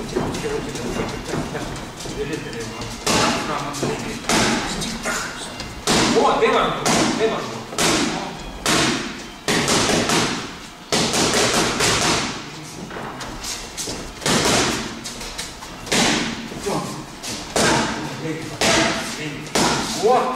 О, де вам? Де вам? О!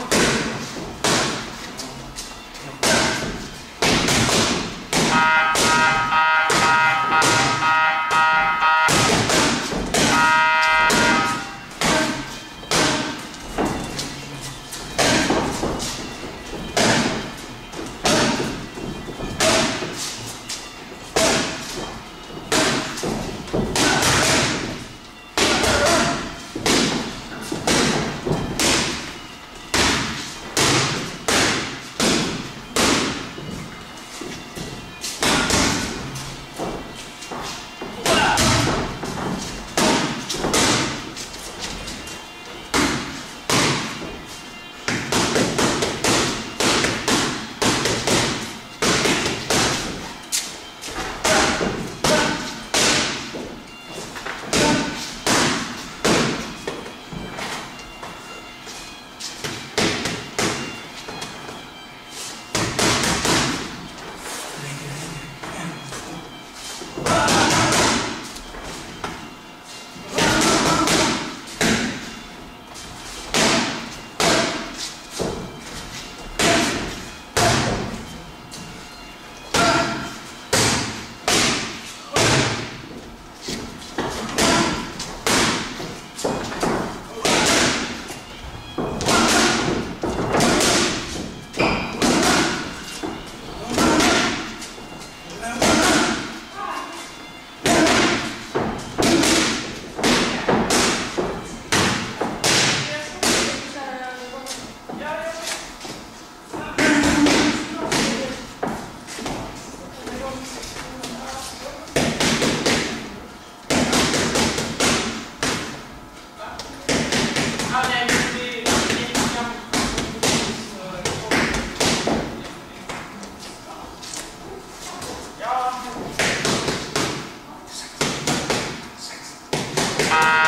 Bye.